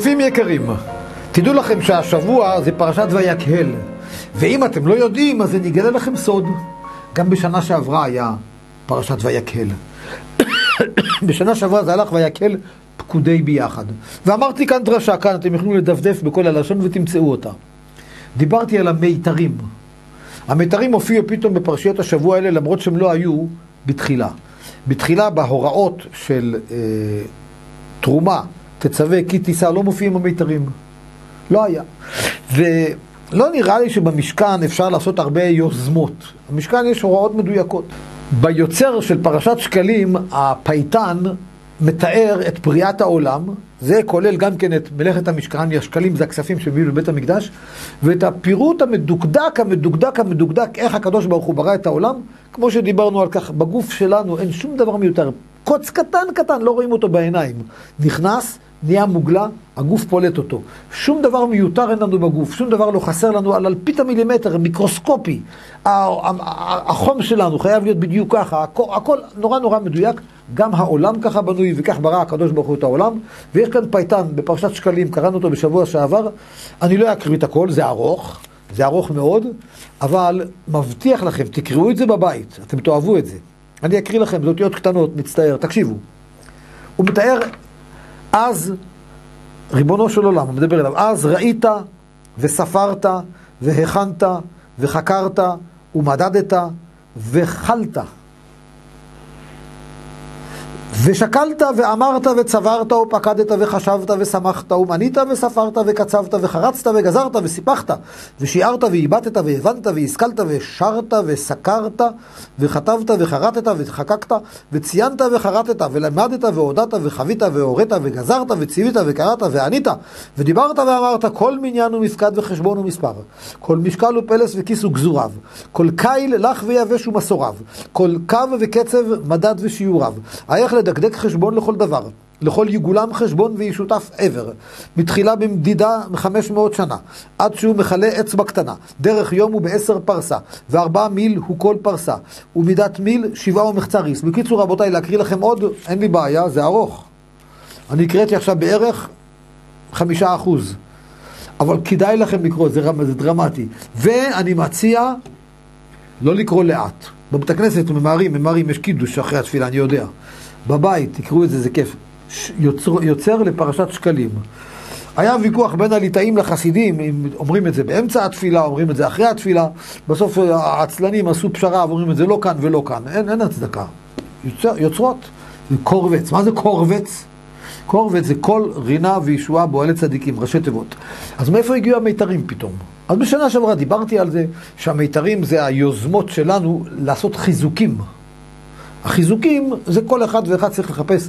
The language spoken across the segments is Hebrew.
צופים יקרים, תדעו לכם שהשבוע זה פרשת ויקהל, ואם אתם לא יודעים, אז אני אגלה לכם סוד. גם בשנה שעברה היה פרשת ויקהל. בשנה שעברה זה הלך ויקהל פקודי ביחד. ואמרתי כאן דרשה, כאן אתם יכולים לדפדף בכל הלשון ותמצאו אותה. דיברתי על המיתרים. המיתרים הופיעו פתאום בפרשיות השבוע האלה, למרות שהם לא היו בתחילה. בתחילה בהוראות של אה, תרומה, תצווה כי תישא, לא מופיעים המיתרים. לא היה. ולא נראה לי שבמשכן אפשר לעשות הרבה יוזמות. במשכן יש הוראות מדויקות. ביוצר של פרשת שקלים, הפייטן מתאר את בריאת העולם, זה כולל גם כן את מלאכת המשכן, השקלים זה הכספים שהביאו לבית המקדש, ואת הפירוט המדוקדק, המדוקדק, המדוקדק, איך הקדוש ברוך הוא ברא את העולם, כמו שדיברנו על כך, בגוף שלנו אין שום דבר מיותר. קוץ קטן קטן, לא רואים אותו בעיניים. נכנס, נהיה מוגלה, הגוף פולט אותו. שום דבר מיותר אין לנו בגוף, שום דבר לא חסר לנו על אלפית המילימטר, מיקרוסקופי. החום שלנו חייב להיות בדיוק ככה, הכל, הכל נורא נורא מדויק. גם העולם ככה בנוי, וכך ברא הקדוש ברוך הוא את העולם. ויש כאן פייטן בפרשת שקלים, קראנו אותו בשבוע שעבר. אני לא אקריא את הכל, זה ארוך, זה ארוך מאוד, אבל מבטיח לכם, תקראו את זה בבית, אתם תאהבו את זה. אני אקריא לכם, זה אותיות קטנות, מצטער, תקשיבו. הוא מתאר אז, ריבונו של עולם, הוא מדבר אליו, אז ראית וספרת והכנת וחקרת ומדדת וחלת. ושקלת ואמרת וצברת ופקדת וחשבת ושמחת ומנית וספרת וקצבת וחרצת וגזרת וסיפחת ושיערת ואיבדת והבנת והשכלת ושרת וסקרת וכתבת וחרטת וחקקת וציינת וחרטת ולמדת והודעת וחווית והורית וגזרת וציווית וקראת וענית ודיברת ואמרת כל מניין ומפקד וחשבון ומספר כל משקל ופלס וכיס וגזוריו כל קיל לך ויבש ומסוריו כל קו וקצב מדד ושיעוריו לדקדק חשבון לכל דבר, לכל יגולם חשבון וישותף עבר, מתחילה במדידה מחמש מאות שנה, עד שהוא מכלה אצבע קטנה, דרך יום הוא בעשר פרסה, וארבעה מיל הוא כל פרסה, ומידת מיל שבעה ומחצה ריס. בקיצור רבותיי, להקריא לכם עוד, אין לי בעיה, זה ארוך. אני הקראתי עכשיו בערך חמישה אחוז. אבל כדאי לכם לקרוא, זה, זה דרמטי. ואני מציע לא לקרוא לאט. בבית הכנסת ממהרים, ממהרים, יש קידוש אחרי התפילה, אני יודע. בבית, תקראו את זה, זה כיף. יוצר, יוצר לפרשת שקלים. היה ויכוח בין הליטאים לחסידים, אם אומרים את זה באמצע התפילה, אומרים את זה אחרי התפילה, בסוף העצלנים עשו פשרה ואומרים את זה לא כאן ולא כאן. אין, אין הצדקה. יוצר, יוצרות. קורבץ. מה זה קורבץ? קורבץ זה כל רינה וישועה בועלת צדיקים, ראשי תיבות. אז מאיפה הגיעו המיתרים פתאום? אז בשנה שעברה דיברתי על זה שהמיתרים זה היוזמות שלנו לעשות חיזוקים. החיזוקים זה כל אחד ואחד צריך לחפש,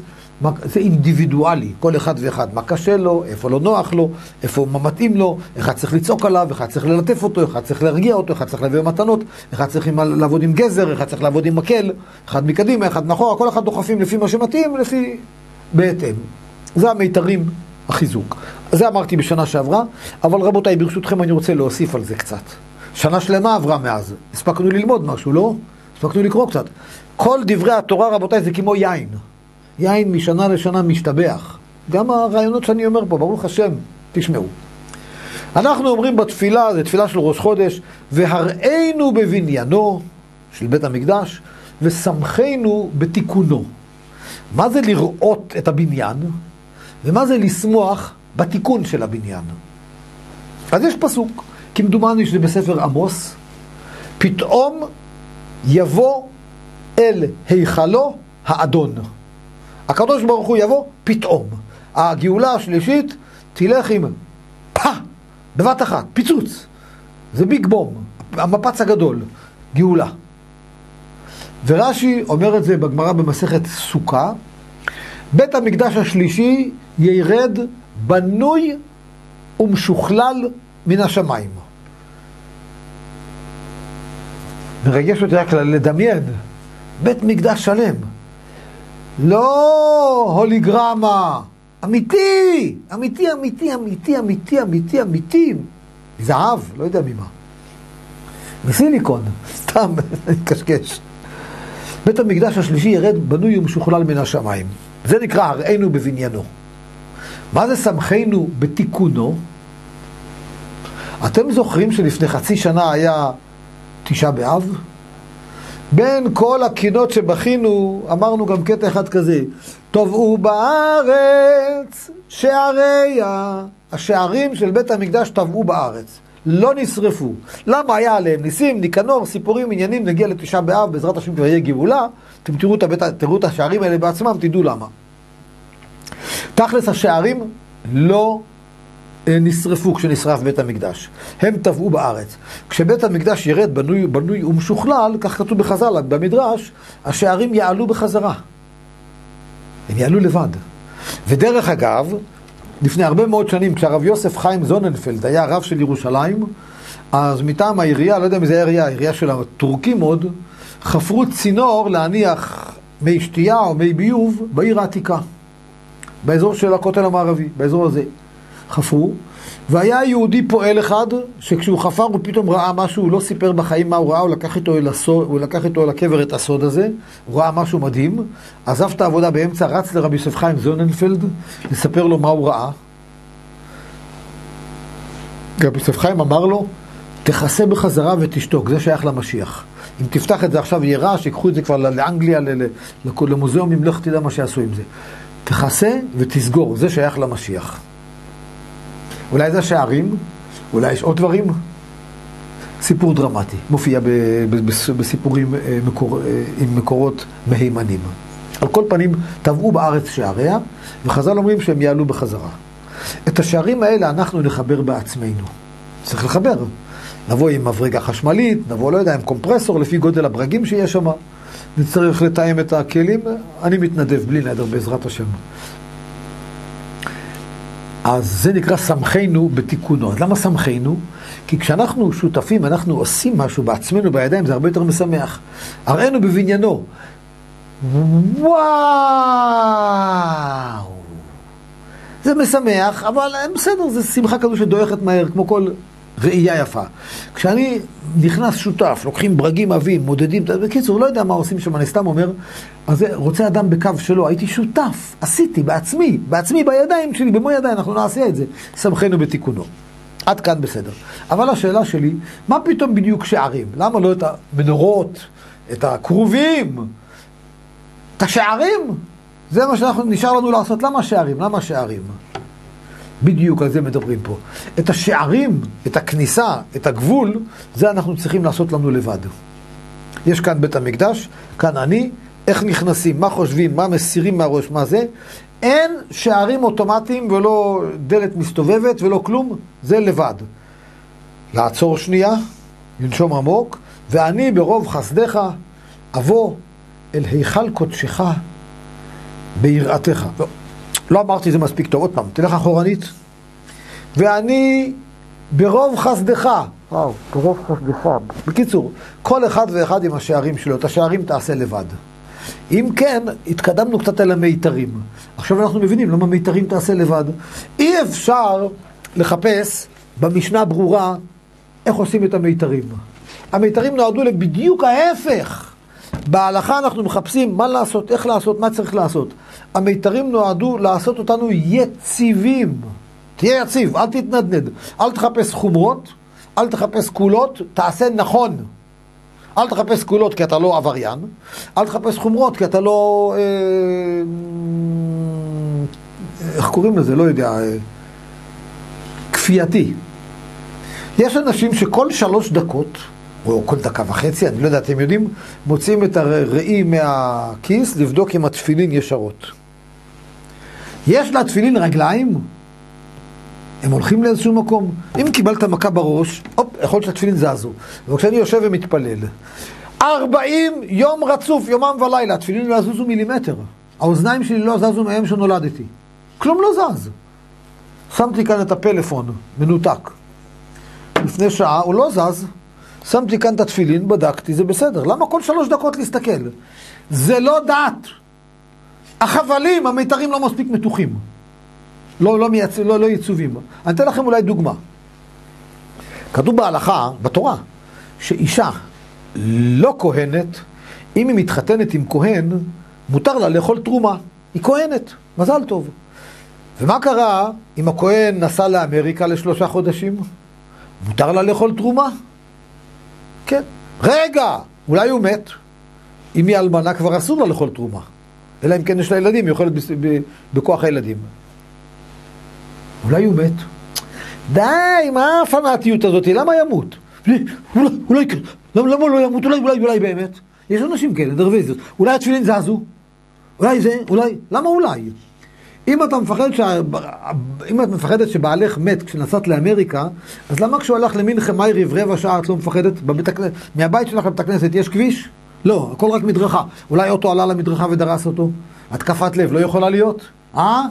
זה אינדיבידואלי, כל אחד ואחד, מה קשה לו, איפה לא נוח לו, איפה מה מתאים לו, אחד צריך לצעוק עליו, אחד צריך ללטף אותו, אחד צריך להרגיע אותו, אחד צריך להביא מתנות, אחד צריך לעבוד עם גזר, אחד צריך לעבוד עם מקל, אחד מקדימה, אחד מאחורה, כל אחד דוחפים לפי מה שמתאים, לפי... בהתאם. זה המיתרים, החיזוק. זה אמרתי בשנה שעברה, אבל רבותיי, ברשותכם אני רוצה להוסיף על זה קצת. שנה שלמה עברה מאז, הספקנו ללמוד משהו, לא? הספקנו לקרוא קצת. כל דברי התורה, רבותיי, זה כמו יין. יין משנה לשנה משתבח. גם הרעיונות שאני אומר פה, ברוך השם, תשמעו. אנחנו אומרים בתפילה, זו תפילה של ראש חודש, והראינו בבניינו של בית המקדש, ושמחנו בתיקונו. מה זה לראות את הבניין, ומה זה לשמוח בתיקון של הבניין. אז יש פסוק, כמדומני שזה בספר עמוס, פתאום יבוא אל היכלו האדון. הקדוש ברוך הוא יבוא פתאום. הגאולה השלישית תלך עם פא, בבת אחת, פיצוץ. זה ביג בום, המפץ הגדול, גאולה. ורש"י אומר את זה בגמרא במסכת סוכה, בית המקדש השלישי ירד בנוי ומשוכלל מן השמיים. מרגש אותי רק לדמיין בית מקדש שלם. לא הוליגרמה, אמיתי, אמיתי, אמיתי, אמיתי, אמיתי, אמיתי, אמיתי, זהב, לא יודע ממה. מסיליקון, סתם, קשקש. בית המקדש השלישי ירד בנוי ומשוכלל מן השמיים. זה נקרא הראינו בבניינו. מה זה שמחנו בתיקונו? אתם זוכרים שלפני חצי שנה היה תשעה באב? בין כל הקינות שבכינו, אמרנו גם קטע אחד כזה, טובעו בארץ שעריה, השערים של בית המקדש טבעו בארץ, לא נשרפו. למה היה עליהם ניסים, ניקנור, סיפורים, עניינים, נגיע לתשעה באב, בעזרת השם כבר יהיה גאולה, אתם תראו את, הבית, תראו את השערים האלה בעצמם, תדעו למה. תכלס השערים לא נשרפו כשנשרף בית המקדש. הם טבעו בארץ. כשבית המקדש ירד בנוי, בנוי ומשוכלל, כך כתוב בחז"ל, במדרש, השערים יעלו בחזרה. הם יעלו לבד. ודרך אגב, לפני הרבה מאוד שנים, כשהרב יוסף חיים זוננפלד היה רב של ירושלים, אז מטעם העירייה, לא יודע אם זה היה עירייה, של הטורקים עוד, חפרו צינור להניח מי שתייה או מי ביוב בעיר העתיקה, באזור של הכותל המערבי, באזור הזה. חפרו, והיה יהודי פועל אחד, שכשהוא חפר הוא פתאום ראה משהו, הוא לא סיפר בחיים מה הוא ראה, הוא לקח איתו אל, הסוד, הוא לקח איתו אל הקבר את הסוד הזה, הוא ראה משהו מדהים, עזב את העבודה באמצע, רץ לרבי יוסף חיים זוננפלד, לספר לו מה הוא ראה. רבי יוסף חיים אמר לו, תכסה בחזרה ותשתוק, זה שייך למשיח. אם תפתח את זה עכשיו יהיה רע, שיקחו את זה כבר לאנגליה, למוזיאומים, לך תדע מה שיעשו עם זה. תכסה ותסגור, זה שייך למשיח. אולי זה השערים, אולי יש עוד דברים. סיפור דרמטי, מופיע בסיפורים אה, מקור, אה, עם מקורות מהימנים. על כל פנים, טבעו בארץ שעריה, וחז"ל אומרים שהם יעלו בחזרה. את השערים האלה אנחנו נחבר בעצמנו. צריך לחבר. נבוא עם מברגה חשמלית, נבוא, לא יודע, עם קומפרסור לפי גודל הברגים שיש שם. נצטרך לתאם את הכלים, אני מתנדב בלי נדר בעזרת השם. אז זה נקרא סמכנו בתיקונו. אז למה סמכנו? כי כשאנחנו שותפים, אנחנו עושים משהו בעצמנו, בידיים, זה הרבה יותר משמח. הראינו בבניינו. וואו! זה משמח, אבל בסדר, זה שמחה כזו שדועכת מהר, כמו כל ראייה יפה. כשאני נכנס שותף, לוקחים ברגים עבים, מודדים, בקיצור, לא יודע מה עושים שם, אני סתם אומר, אז רוצה אדם בקו שלו, הייתי שותף, עשיתי בעצמי, בעצמי בידיים שלי, במו ידיי, אנחנו נעשה את זה, סמכנו בתיקונו. עד כאן בסדר. אבל השאלה שלי, מה פתאום בדיוק שערים? למה לא את המנורות, את הכרובים, את השערים? זה מה שאנחנו, נשאר לנו לעשות. למה שערים? למה שערים? בדיוק על זה מדברים פה. את השערים, את הכניסה, את הגבול, זה אנחנו צריכים לעשות לנו לבד. יש כאן בית המקדש, כאן אני, איך נכנסים, מה חושבים, מה מסירים מהראש, מה זה. אין שערים אוטומטיים ולא דלת מסתובבת ולא כלום, זה לבד. לעצור שנייה, לנשום עמוק, ואני ברוב חסדיך אבוא אל היכל קודשך ביראתך. לא. לא אמרתי זה מספיק טוב, עוד פעם, תלך אחורנית. ואני ברוב חסדך, וואו, ברוב חסדך. בקיצור, כל אחד ואחד עם השערים שלו, את השערים תעשה לבד. אם כן, התקדמנו קצת אל המיתרים. עכשיו אנחנו מבינים למה מיתרים תעשה לבד. אי אפשר לחפש במשנה ברורה איך עושים את המיתרים. המיתרים נועדו לבדיוק ההפך. בהלכה אנחנו מחפשים מה לעשות, איך לעשות, מה צריך לעשות. המיתרים נועדו לעשות אותנו יציבים. תהיה יציב, אל תתנדנד. אל תחפש חומרות, אל תחפש קולות, תעשה נכון. אל תחפש קולות כי אתה לא עבריין, אל תחפש חומרות כי אתה לא... אה, איך קוראים לזה? לא יודע. אה, כפייתי. יש אנשים שכל שלוש דקות או כל דקה וחצי, אני לא יודע, אתם יודעים, מוציאים את הראי מהכיס לבדוק אם התפילין ישרות. יש לתפילין רגליים? הם הולכים לאיזשהו מקום. אם קיבלת מכה בראש, הופ, יכול להיות שהתפילין זזו. וכשאני יושב ומתפלל, 40 יום רצוף, יומם ולילה, התפילין לא יזוזו מילימטר. האוזניים שלי לא זזו מהם שנולדתי. כלום לא זז. שמתי כאן את הפלאפון, מנותק. לפני שעה, הוא לא זז. שמתי כאן את התפילין, בדקתי, זה בסדר. למה כל שלוש דקות להסתכל? זה לא דת. החבלים, המיתרים לא מספיק מתוחים. לא, לא, מייצ... לא, לא יצובים. אני אתן לכם אולי דוגמה. כתוב בהלכה, בתורה, שאישה לא כהנת, אם היא מתחתנת עם כהן, מותר לה לאכול תרומה. היא כהנת, מזל טוב. ומה קרה אם הכהן נסע לאמריקה לשלושה חודשים? מותר לה לאכול תרומה? כן. רגע, אולי הוא מת. אם היא אלמנה כבר אסור לה לאכול תרומה. אלא אם כן יש לה ילדים, היא אוכלת בכוח הילדים. אולי הוא מת. די, מה הפנאטיות הזאת? למה ימות? אולי, אולי, למה, למה לא ימות? אולי, אולי, אולי באמת. יש אנשים כאלה, דרוויזיות. אולי התפילין זזו? אולי זה? אולי? למה אולי? אם אתה מפחד שה... אם את מפחדת שבעלך מת כשנסעת לאמריקה, אז למה כשהוא הלך למינכן מייריב רבע שעה את לא מפחדת? בבית הכ... מהבית שלך לבית הכנסת יש כביש? לא, הכל רק מדרכה. אולי אוטו עלה למדרכה ודרס אותו? התקפת לב לא יכולה להיות? אה?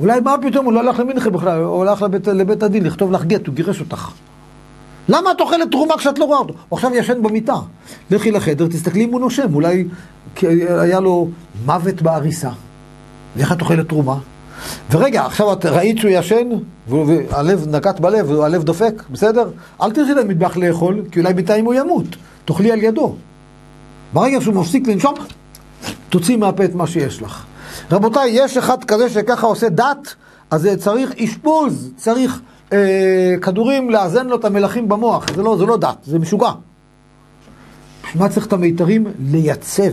אולי מה פתאום, הוא לא הלך למינכן בכלל, הוא הלך לבית, לבית הדין לכתוב לך גט, הוא גירש אותך. למה את אוכלת תרומה כשאת לא רואה אותו? הוא עכשיו ישן במיטה. לכי לחדר, תסתכלי אם הוא נושם, אולי היה לו מוות בעריסה. ואיך את אוכלת תרומה? ורגע, עכשיו את ראית שהוא ישן, והלב נקט בלב, והלב דופק, בסדר? אל תלכי למטבח לאכול, כי אולי בינתיים הוא ימות. תאכלי על ידו. ברגע שהוא מפסיק לנשום, תוציאי מהפה את מה שיש לך. רבותיי, יש אחד כזה שככה עושה דת, אז צריך אשפוז, צריך אה, כדורים לאזן לו את המלחים במוח. זה לא, זה לא דת, זה משוגע. מה צריך את המיתרים? לייצב.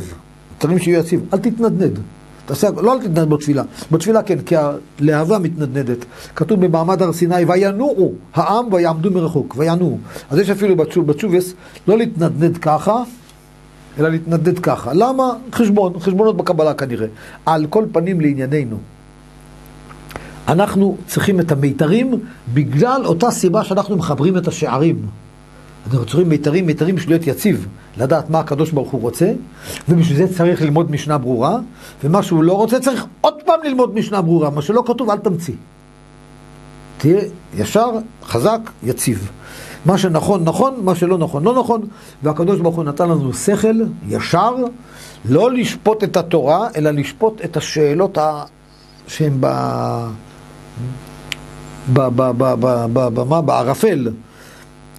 מיתרים שיהיו יציב. אל תתנדנד. תעשה, לא אל תתנדנד בתפילה. בתפילה כן, כי הלהבה מתנדנדת. כתוב במעמד הר סיני, וינועו העם ויעמדו מרחוק. וינועו. אז יש אפילו בתשוב, בתשובס לא להתנדנד ככה, אלא להתנדנד ככה. למה? חשבון, חשבונות בקבלה כנראה. על כל פנים לענייננו. אנחנו צריכים את המיתרים בגלל אותה סיבה שאנחנו מחברים את השערים. אנחנו צריכים מיתרים, מיתרים בשביל להיות יציב, לדעת מה הקדוש ברוך הוא רוצה, ובשביל זה צריך ללמוד משנה ברורה, ומה שהוא לא רוצה צריך עוד פעם ללמוד משנה ברורה, מה שלא כתוב אל תמציא. תהיה ישר, חזק, יציב. מה שנכון, נכון, מה שלא נכון, לא נכון, והקדוש ברוך הוא נתן לנו שכל ישר, לא לשפוט את התורה, אלא לשפוט את השאלות ה... שהן ב... במה? בערפל,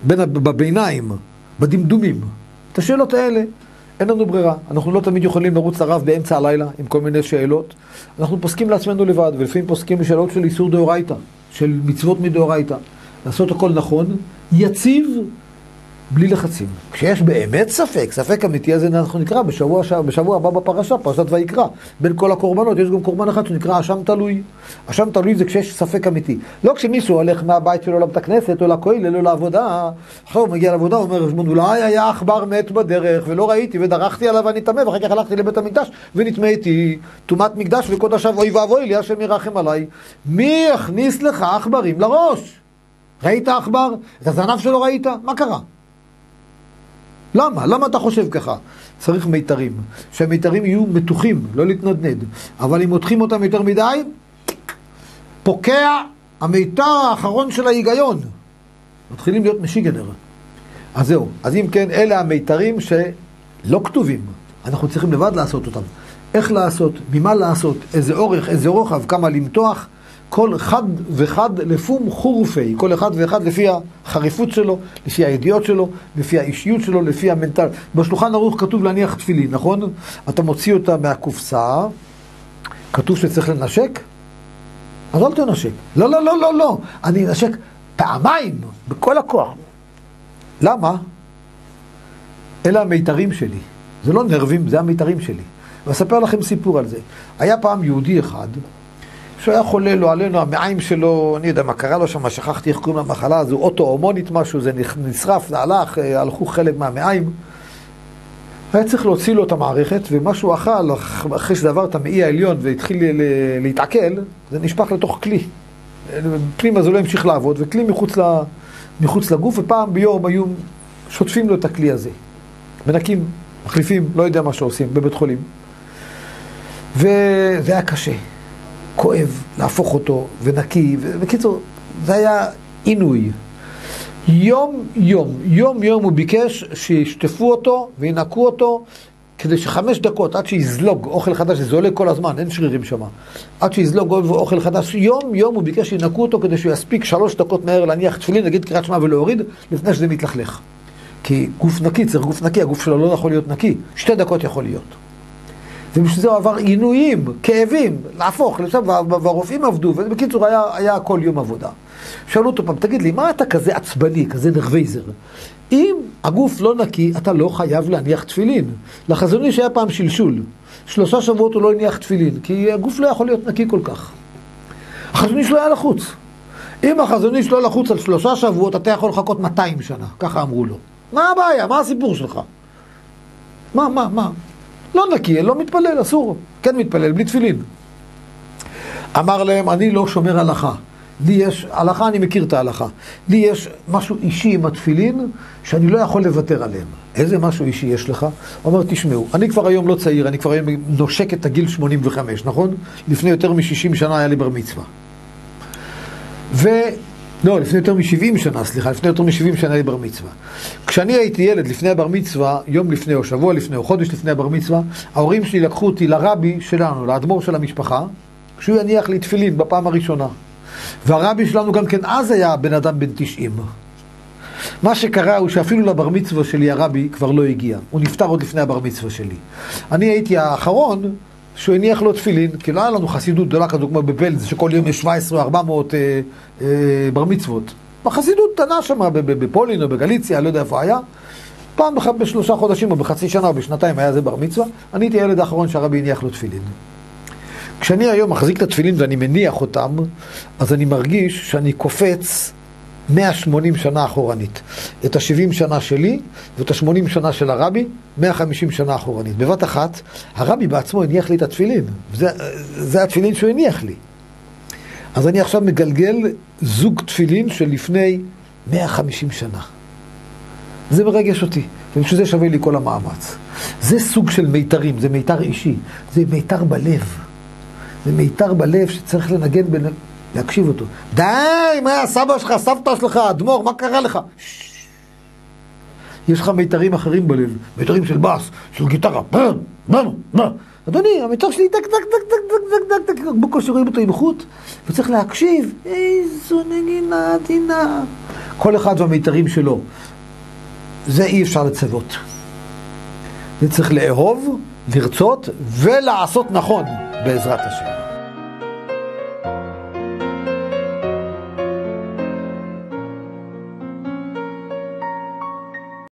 בין, בביניים, בדמדומים. את השאלות האלה, אין לנו ברירה. אנחנו לא תמיד יכולים לרוץ לרב באמצע הלילה עם כל מיני שאלות. אנחנו פוסקים לעצמנו לבד, ולפעמים פוסקים בשאלות של איסור דאורייתא, של מצוות מדאורייתא. לעשות הכל נכון, יציב בלי לחצים. כשיש באמת ספק, ספק אמיתי, אז אנחנו נקרא בשבוע, בשבוע הבא בפרשה, פרשת ויקרא. בין כל הקורבנות יש גם קורבן אחד שנקרא אשם תלוי. אשם תלוי זה כשיש ספק אמיתי. לא כשמישהו הולך מהבית שלו לבית הכנסת או לכולל או לעבודה, עכשיו הוא מגיע לעבודה, הוא אומר אולי היה עכבר מת בדרך ולא ראיתי ודרכתי עליו ואני טמא ואחר כך הלכתי לבית המקדש ונטמאתי טומאת מקדש וקודשיו אוי ואבוי לי השם ירחם עליי. מי יכניס לך עכברים לראש? ראית עכבר? את הזנב שלו ראית? מה קרה? למה? למה אתה חושב ככה? צריך מיתרים. שהמיתרים יהיו מתוחים, לא להתנדנד. אבל אם מותחים אותם יותר מדי, פוקע המיתר האחרון של ההיגיון. מתחילים להיות משיגנר. אז זהו. אז אם כן, אלה המיתרים שלא כתובים. אנחנו צריכים לבד לעשות אותם. איך לעשות, ממה לעשות, איזה אורך, איזה רוחב, כמה למתוח. כל אחד ואחד לפום חורפי, כל אחד ואחד לפי החריפות שלו, לפי הידיעות שלו, לפי האישיות שלו, לפי המנטל. בשולחן ערוך כתוב להניח תפילין, נכון? אתה מוציא אותה מהקופסה, כתוב שצריך לנשק, אז אל תנשק. לא, לא, לא, לא, לא. אני אנשק פעמיים, בכל הכוח. למה? אלה המיתרים שלי. זה לא נרבים, זה המיתרים שלי. ואספר לכם סיפור על זה. היה פעם יהודי אחד, שהוא היה חולה, לא עלינו, המעיים שלו, אני יודע מה קרה לו שם, שכחתי איך קוראים למחלה הזו, אוטו-הומונית משהו, זה נשרף, זה הלך, אה, הלכו חלק מהמעיים. היה צריך להוציא לו את המערכת, ומה שהוא אכל, אחרי שזה עבר את המעי העליון והתחיל להתעכל, זה נשפך לתוך כלי. פנימה זה לא המשיך לעבוד, וכלי מחוץ, ל, מחוץ לגוף, ופעם ביום היו שוטפים לו את הכלי הזה. מנקים, מחליפים, לא יודע מה שעושים, בבית חולים. וזה היה קשה. כואב להפוך אותו ונקי, ובקיצור, זה היה עינוי. יום יום, יום יום הוא ביקש שישטפו אותו וינקו אותו כדי שחמש דקות עד שיזלוג אוכל חדש, זה עולה כל הזמן, אין שרירים שם, עד שיזלוג אוכל חדש, יום יום הוא ביקש שינקו אותו כדי שהוא יספיק שלוש דקות מהר להניח תפילין, להגיד קריאת שמע ולהוריד, לפני שזה מתלכלך. כי גוף נקי צריך גוף נקי, הגוף שלו לא יכול להיות נקי, שתי דקות יכול להיות. ובשביל זה הוא עבר עינויים, כאבים, להפוך, והרופאים עבדו, ובקיצור היה, היה כל יום עבודה. שאלו אותו פעם, תגיד לי, מה אתה כזה עצבני, כזה נרוויזר? אם הגוף לא נקי, אתה לא חייב להניח תפילין. לחזון איש היה פעם שלשול. שלושה שבועות הוא לא הניח תפילין, כי הגוף לא יכול להיות נקי כל כך. החזון איש לא היה לחוץ. אם החזון איש לא לחוץ על שלושה שבועות, אתה יכול לחכות 200 שנה, ככה אמרו לו. מה הבעיה? מה הסיפור שלך? מה, מה, מה? לא נקי, לא מתפלל, אסור. כן מתפלל, בלי תפילין. אמר להם, אני לא שומר הלכה. לי יש, הלכה, אני מכיר את ההלכה. לי יש משהו אישי עם התפילין, שאני לא יכול לוותר עליהם. איזה משהו אישי יש לך? הוא אומר, תשמעו, אני כבר היום לא צעיר, אני כבר היום נושק את הגיל 85, נכון? לפני יותר מ-60 שנה היה לי בר מצווה. ו... לא, לפני יותר מ-70 שנה, סליחה, לפני יותר מ-70 שנה היה לי בר מצווה. כשאני הייתי ילד לפני הבר מצווה, יום לפני, או שבוע לפני, או חודש לפני הבר מצווה, ההורים שלי לקחו אותי לרבי שלנו, לאדמו"ר של המשפחה, שהוא יניח לי תפילין בפעם הראשונה. והרבי שלנו גם כן אז היה בן אדם בן 90. מה שקרה הוא שאפילו לבר מצווה שלי הרבי כבר לא הגיע. הוא נפטר עוד לפני הבר מצווה שלי. אני הייתי האחרון שהוא הניח לו תפילין, כי לא היה לנו חסידות גדולה כזו כמו בפלד, שכל יום יש 17 או 400 אה, אה, בר מצוות. בחסידות קטנה שם, בפולין או בגליציה, לא יודע איפה היה. פעם אחת בשלושה חודשים או בחצי שנה או בשנתיים היה זה בר מצווה. אני הייתי הילד האחרון שהרבי הניח לו תפילין. כשאני היום מחזיק את התפילין ואני מניח אותם, אז אני מרגיש שאני קופץ 180 שנה אחורנית. את ה-70 שנה שלי ואת ה-80 שנה של הרבי, 150 שנה אחורנית. בבת אחת, הרבי בעצמו הניח לי את התפילין. זה, זה התפילין שהוא הניח לי. אז אני עכשיו מגלגל זוג תפילין של לפני 150 שנה. זה מרגש אותי, ובשביל זה שווה לי כל המאמץ. זה סוג של מיתרים, זה מיתר אישי, זה מיתר בלב. זה מיתר בלב שצריך לנגן, בין... להקשיב אותו. די, מה, סבא שלך, סבתא שלך, אדמו"ר, מה קרה לך? יש לך מיתרים אחרים בלב, מיתרים של בס, של גיטרה, בם, בם, בם. אדוני, המיתר שלי דק, דק, דק, דק, דק, דק, דק, בקושי רואים אותו עם חוט, וצריך להקשיב, איזו נגינה עדינה. כל אחד והמיתרים שלו. זה אי אפשר לצוות. זה צריך לאהוב, לרצות ולעשות נכון, בעזרת השם.